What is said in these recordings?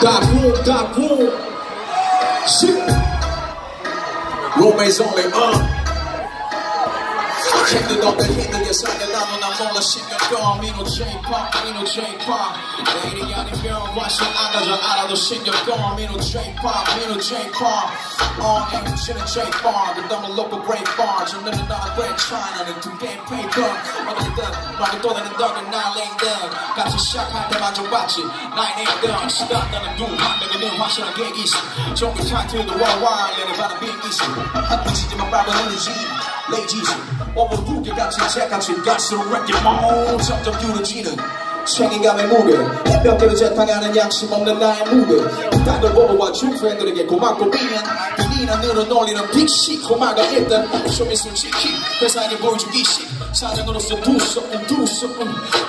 Dark dark room. Shit. Roommates only, uh. Gente do Pechino che sa che l'hanno una molla Shinga Kong, Mino Jay Park, Mino Jay Park Lady Yani Bion, Washa Ana, the Ana do Shinga Kong, Mino Jay Park, Mino Jay Park On aim for Shinga J-Pop, the dumb local great bar. Jim living on I great China, the two game pay gun Mother the duck, mother the dark, and nine lay down. Got your shot, kind of out your watch it, Night ain't done. Stop, none of do, hot nigga, then watch it, I get easy Jump the time to the wall, and let it about to be easy. I think she's my Bible energy over 무게 같이 채같이 갈수록 랩게 몽 점점 유려지는 책임감의 무게 몇 개로 재탕하는 양심 없는 나의 무게 그딴 걸 보고 준 팬들에게 고맙고 미안 비니나 늘어 놀리는 빅시 고마가 일단 쇼미 솔직히 회사에게 보여주기식 사장으로서 두서 두서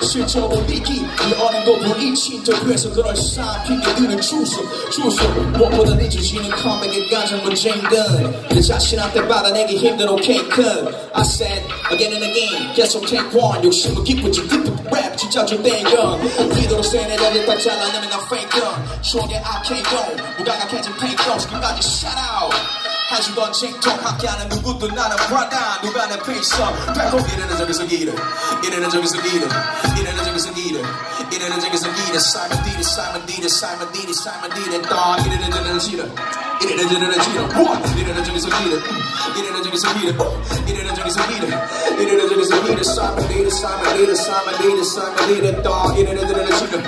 실적으로 리기 이 어린도 불이치 인터뷰에서 그럴 쌓이게 드는 주소 주소 무엇보다 잊어지는 컴백의 가장 문제인건 내 자신한테 받아내기 힘든 오케이 cut I said again and again 계속 take one 욕심은 기쁘지 딥은 랩 진짜 좀 땡겨 리더로 세네 자리 딱 잘라내면 난 fake gun 쇼게 I can't go 무감각해진 paint goes 끝까지 shout out 한시번 칭통 함께하는 누구도 나는 브라다 누가 내 페이서. 빼고 이래는 저기서 기를 이래는 저기서 기를 이래는 저기서 기를 이래는 저기서 기를 사이먼 디리 사이먼 디리 사이먼 디리 사이먼 디리 또 이래는 저기서 기를 이래는 저기서 기를 이래는 저기서 기를 이래는 저기서 기를 이래는 저기서 기를 이래는 저기서 기를 사이먼 디리 사이먼 디리 사이먼 디리 사이먼 디리 또 이래는 저기서 기를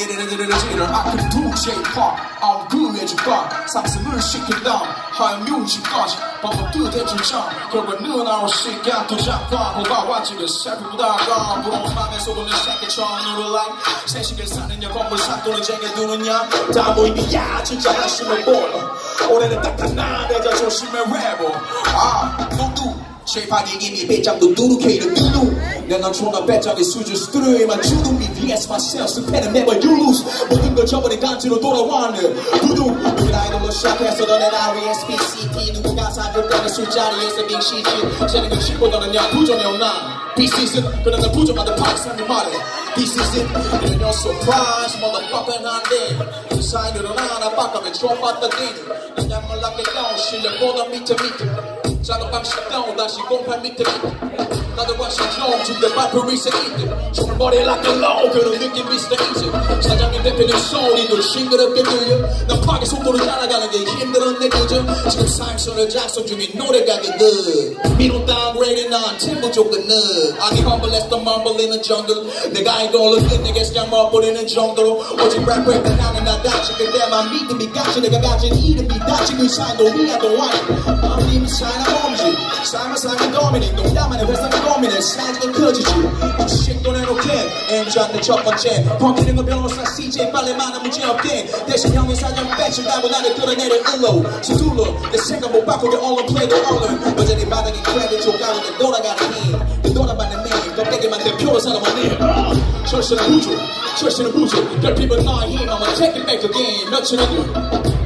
이래는 저기서 기를 I can do J-pop I'm good at your pop 상승을 시킨다 하얀 뮤직까지 방금 뜻해준 참 결과는 아웃 시간 또 잡아 호가와 지금 살펴보다가 부러운 맘에 속을 새끼처럼 누를 like 세식을 사는 야 건물 사또는 쟁여두느냐 다 모임이야 진짜 열심히 보여 올해는 딱 하나 내자 조심해 래버 아 너도 쉐이파기 이미 배짱도 누룩해이는 누룩 내가 총각 배짱의 수준 스트로에만 주둥 미 vs myself 스패는 never you lose 모든 걸 저버린 간지로 돌아왔네 부둥 우리 아이돌로 시작해서 너네 R.E.S.P.C.T 누군가 사줄 때는 술자리에서 빙시지 쟤는 그 shit보다는 야 부정이 없나 This is it 그러나 부정하는 박사님 말해 This is it, ain't no surprise, motherfucker, not dead. You signed it around, I back up and drop at the dinner. And I'm like a down, she'll bother me to meet. Try to back shit down, that she gon' pay me to meet. 다시 공판 밑에 밑에 나도 다시 좀 준대 바프리스 이들 총머리에 락걸로 그런 느낌 비슷해 이제 사장님 대표님 소리도 싱그럽게 들려 난 파괴 속도로 따라가는 게 힘들어 내 그저 지금 사행선을 작성 중인 노래가 그거 미로 다운그레이드 난 팀부 조금 늦 I be humble as the mumble in the jungle 내가 이걸로 끝내게 그냥 멋부리는 정도로 오직 랩을 때 나는 나 다치 그때만 믿음이 가지 내가 가진 이름이 다치 그 사이도 위아도 와인 I'm 이미 사이나 몸이지 삶은 삶은 고민이 농담하는 회사 는 고민해 사이즈는 커지지 식도 내놓게 M자한테 첫 번째 버티는 건 변호사 CJ 빨래만은 문제없게 대신 형의 사정 배출하고 나를 끌어내려 일로 서둘러 내 생각 못 바꾸게 all on play the all 여전히 바닥에 크레딧 조가운데 돌아가는 힘그 돌아가는 힘 껍데기만 대표로 살아만네 철수는 우주 철수는 부족 별피면 나의 힘 I'ma take it back again 며칠 안